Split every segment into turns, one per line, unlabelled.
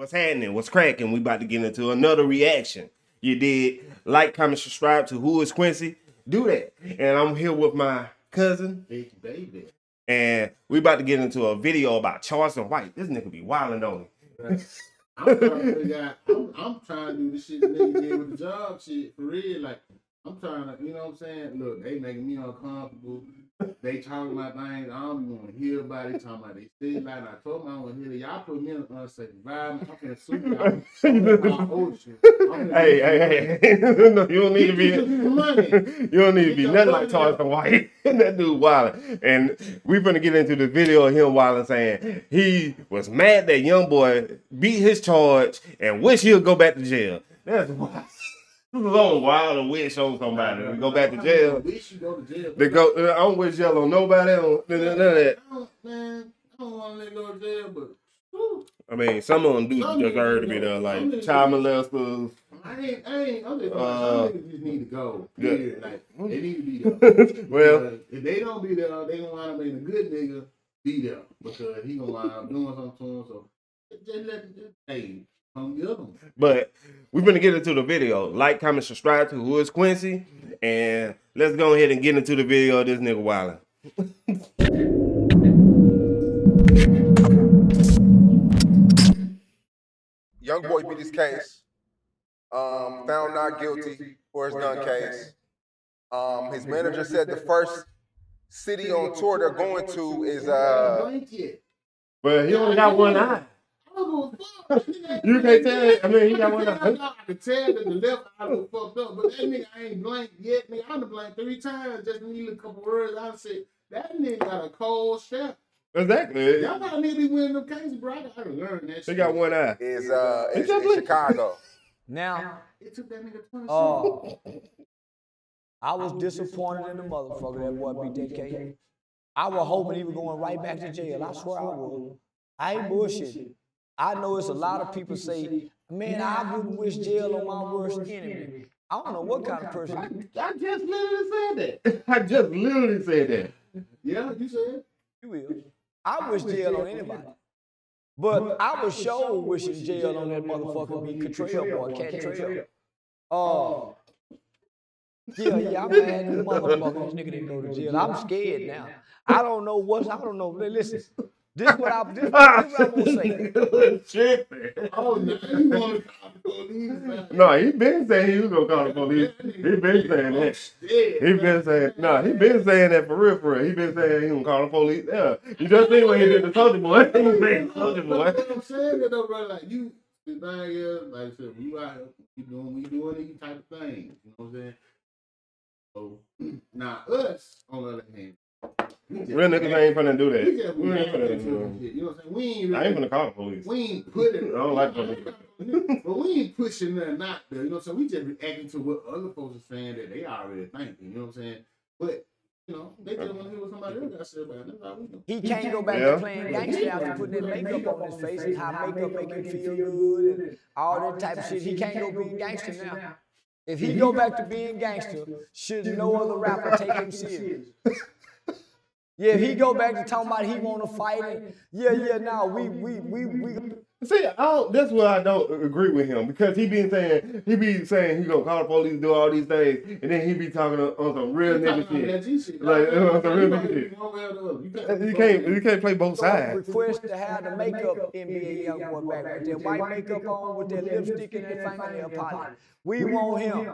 What's happening? What's cracking? We about to get into another reaction. You did like, comment, subscribe to Who is Quincy. Do that. And I'm here with my cousin.
Big baby.
And we about to get into a video about Charleston White. This nigga be wilding on me.
I'm trying to figure out. I'm, I'm trying to do the shit that nigga did with the job shit for real. Like I'm trying to, you know what I'm saying? Look, they making me uncomfortable. They talking about things I don't even want to hear about it. Talking about they still like I told them I want to hear it. Y'all put me in an unsafe environment. I'm finna sue y'all. I'm ocean. I'm
Hey, hey, hey. no, you don't need to be
money.
you don't need to be nothing like Charleston White. that dude wilding. And we're gonna get into the video of him wilding saying he was mad that young boy beat his charge and wish he'll go back to jail. That's wild. This is on wild and wish on somebody to go back to jail.
Wish you go to jail.
They go. I don't wish jail on nobody. On none of that.
I don't, man, I don't want to go to jail, but whew,
I mean, some of them do
Some
deserve to be there, like
Some niggas
child molesters.
I ain't, I ain't, I'm just,
Uh,
some niggas just need to go.
yeah.
Like, they need to be there.
well,
Because if they don't be there, they gonna wind up being a good nigga be there because he gonna wind up doing something to him. So just let, just, hey, come get him.
But we're gonna get into the video. Like, comment, subscribe to Who is Quincy, and let's go ahead and get into the video of this nigga wilding.
Young boy beat his case. Um, found not guilty for his gun case. Um, his manager said the first city on tour they're going to is uh.
But he only got one eye. You can't tell. I mean, he got one
I
eye.
know I can tell that the left eye was fucked up, but that nigga ain't blank yet. Nigga, I'm the blank three times. Just need a couple words. I said that nigga got a cold shot.
Exactly.
Y'all gotta need to be winning them cases, bro. I gotta learn that.
He
shit.
got one eye.
Is uh it's,
Exactly.
in Chicago.
Now,
It took that nigga 20
uh,
seconds.
I was disappointed in the motherfucker that boy beat that K. I was hoping he was going right back to jail. I swear I was. I ain't bullshit. I know it's a lot of people say, man, I wouldn't wish jail on my worst enemy. I don't know what kind of person.
I just literally said that. I just literally said that.
Yeah, you said.
You will. I wish jail on anybody. But I was sure wishing jail on that motherfucker be Cottrell boy, Cat Trail. Uh, yeah, yeah, I'm mad at the motherfucker. This nigga didn't go to jail. I'm scared now. I don't know what's, I don't know. Listen, this what I, this, this what I want to say.
Tripping.
Oh, now you want to call the police?
No, he been saying he was gonna call the police. He been saying that. He been saying no. He been saying that for real, for real. He been saying he gonna call the police. Yeah, you just seen what he did to Soulja Boy. He been Soulja Boy.
But I'm saying that though, bro. Like you, the thing is, like I said, we out here, we doing, we doing these type of things. You know what I'm saying? So now us, on the other hand, we just,
Real niggas ain't finna do
we
that.
just
We ain't
react to
finna do
shit. You know what I'm saying? We ain't.
that. I ain't finna call the police.
We ain't put it.
I don't like police.
But we ain't pushing nothing out there. You know what I'm saying? We just reacting to what other folks are saying that they already thinking. You know what I'm saying? But you know, they just want to hear what somebody else got to say about it. That's all we do.
He can't go back
Yeah.
to playing gangster after putting that makeup on his face and how makeup make him feel good and all that type of shit. He can't go being gangster now. If he go back to being gangster, should no other rapper take him serious? Yeah, if he go back to talking about he want to fight and yeah, yeah, now we we we we
See, I don't, that's where I don't agree with him because he been saying he be saying he gonna call the police, do all these things, and then he be talking on, on some real
You
nigga
talking
shit.
Shit.
Like,
Like,
uh, some real nigga
can't
shit.
be one way or the other. You can't.
You can't play both sides.
request to have the makeup NBA young boy back with that white makeup on with their lipstick and that fingernail polish. We want him.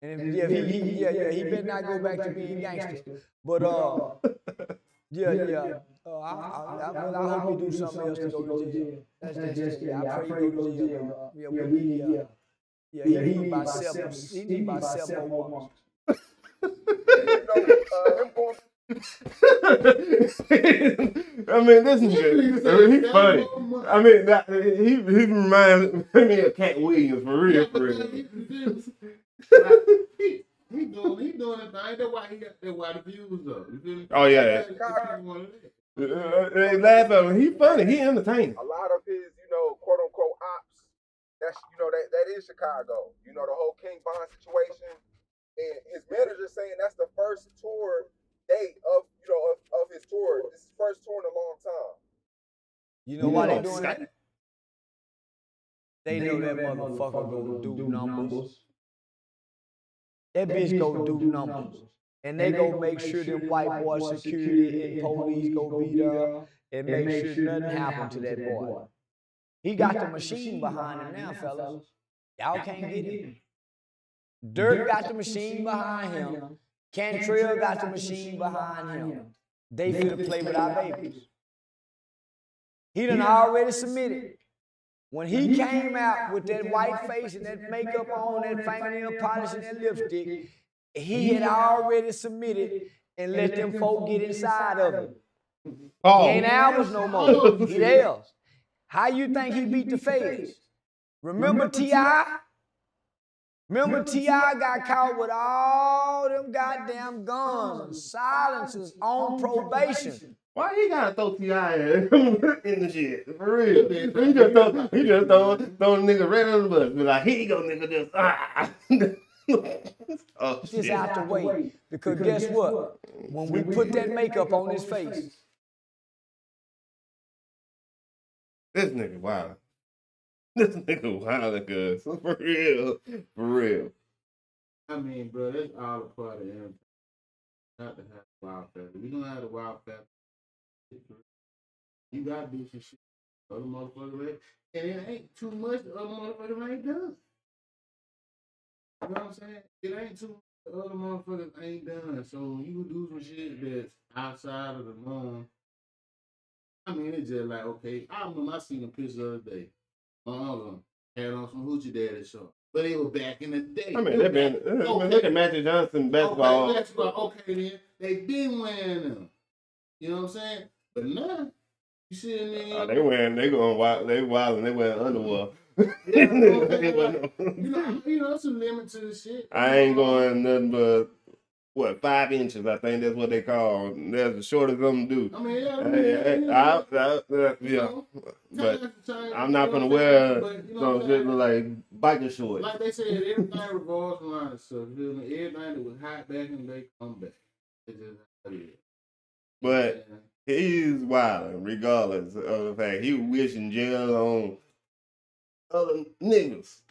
And if, yeah, he, he, yeah, yeah, he better not go back to being gangster. But uh, yeah, yeah. Uh, I, I, I, well, I hope he do something else to go to jail. That's, that's just yeah. I pray he go to jail. Yeah, we need yeah. Yeah, he need about seven. He need about seven more months.
You know, him going
I mean, this nigga, I mean, he's funny. I mean, that, he he reminds me of Katt Williams for real, for real.
he, he doing he doing it. Thing. That's why he got that why the views up. You feel me?
Oh, yeah.
Chicago.
Uh, they laugh at him. He funny. He entertaining.
a lot of his, you know, quote unquote ops. That's you know that that is Chicago. You know the whole King Von situation, and his manager saying that's the first tour date of you know of, of his tour. This is first tour in a long time.
You know why they
Yeah.
doing that? they know that motherfucker go do numbers. That bitch go do numbers. And they go make sure that white boy security and police go be there and make sure nothing happen to that boy. He got the machine behind him now, fellas. Y'all can't get him. Durk got the machine behind him. Kentrell got the machine behind him. They finna play with our babies. He done already submitted. When he came out with that white face and that makeup on, that fingernail polish and that lipstick, he had already submitted and let them folk get inside of him. He
Paul.
ain't ours no more. He theirs. How you think he beat the feds? Remember T.I.? Remember T.I. got caught with all them goddamn guns and silencers on probation.
Why he gotta throw T.I. in in the shit? For real. He just throw he just throw throw the nigga right under the bus. Be like, here you go, nigga, just ah. oh
Just
shit.
out the way. Because guess what? When we put that makeup on his face,
This nigga wild. This nigga wild, cuz. For real. For real.
I mean, bro, that's all a part of entertainment. Not to have wild factor. We don't have the wild factor. You gotta do some shit. Other motherfuckers, ain't- and it ain't too much. The other motherfuckers ain't done. You know what I'm saying? It ain't too. The other motherfuckers ain't done. So when you do some shit that's outside of the norm, I mean, it's just like okay. I remember I seen a picture the other day. My uncle had on some hoochie daddy shorts, but it was back in the day.
I mean, they
was
been,
back- uh,
I mean,
okay.
look at Magic Johnson basketball.
Okay, basketball. Okay, then they been wearing them. You know what I'm saying? But now you see them in.
Oh, they wearing, they going wild, they wild and they wearing underwear.
Yeah, you know, you know, it's a limit to the shit.
I ain't going nothing but what five inches. I think that's what they call. That's the shortest I'm do.
I mean, yeah, I mean,
Hey,
yeah,
hey,
you
I,
know,
I, uh,
you
yeah,
know,
but
time time,
I'm not gonna wear?
But, you know
some shit like biker shorts.
Like they said, everything revolves around itself. You me? Everything that was hot back in they come back. It's just how it is.
But-
Yeah.
He's wilding, regardless of the fact he wishing jail on other niggas.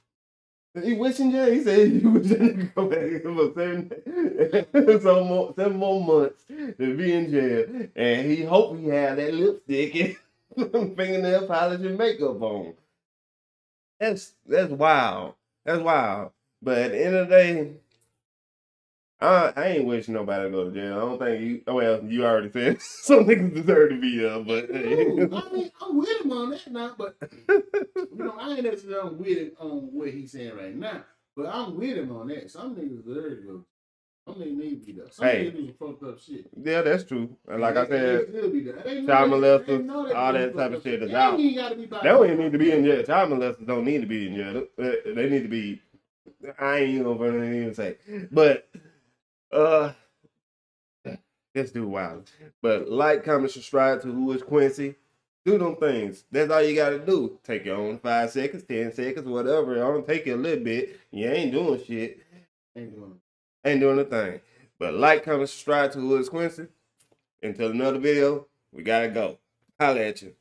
He wishing jail. He said he wishing to go back for seven, some more, seven more months to be in jail, and he hope he had that lipstick and fingernail polish and makeup on. That's that's wild. That's wild. But at the end of the day, I, I ain't wishing nobody to go to jail. I don't think you. oh, Well, you already said some niggas deserve to be there, but
No, I mean, I'm with him on that now, but you know, I ain't necessarily with him on what he's saying right now. But I'm with him on that. Some niggas deserve to go. Some niggas need to be there. Some
Hey.
niggas fucked up shit.
yeah, that's true. And like I said,
be there. They know
child molesters,
they know they
all that type of shit is out. they don't even need to be in jail. Child molesters don't need to be in jail. They, they need to be. I ain't even gonna even say, but uh, this dude wild. But like, comment, subscribe to Who Is Quincy. Do them things. That's all you gotta do. Take your own five seconds, ten seconds, whatever. It don't take you a little bit. You ain't doing shit.
Ain't doing
ain't doing a thing. But like, comment, subscribe to Who is Quincy. Until another video, we gotta go. Holla at you.